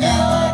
Yeah.